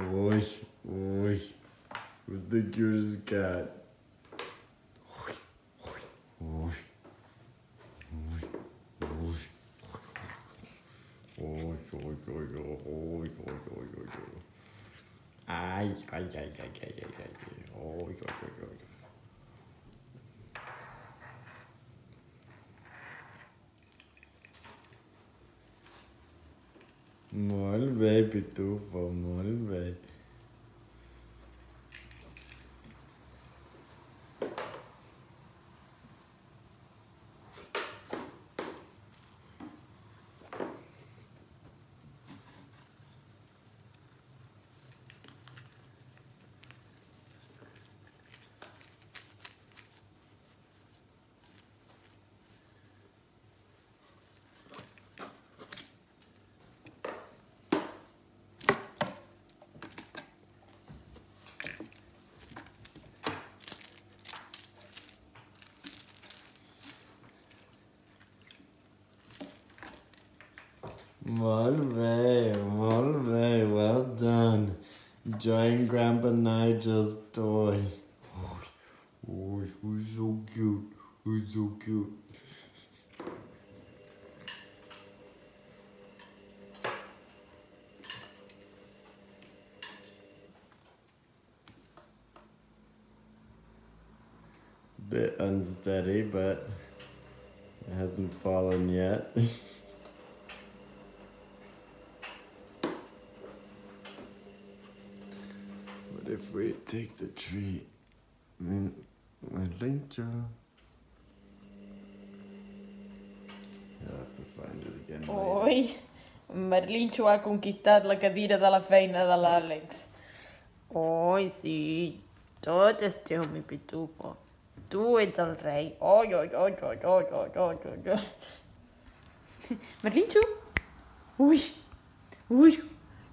Oish, oish. Ridiculous cat. Oish, oish. Oish, oish. Oish, oish, oish, oish, oish, oish. Ay, ay, ay, ay, ay, ay, ay, ay. Oish, oish, oish. Mole, velho, pitufa, mole, velho. Molve, Molve, well done. Join Grandpa Nigel's toy. Oh, oh, he's so cute. He's so cute. Bit unsteady, but it hasn't fallen yet. if we take the tree? Min, Malincho. You'll have to find it again later. Ui, Merlinxo ha conquistat la cadira de la feina de l'Àlex. Ui, sí, tot és teu, mi pitufo. Tu ets el rei. Oi, oi, oi, oi, oi, oi, oi, oi, oi. Merlinxo? Ui, ui,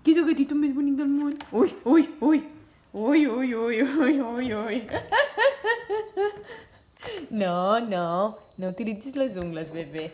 que és el gatito més bonic del món. Ui, ui, ui, Uy, uy, uy, uy, uy, uy. No, no, no tirites las unglas, bebé.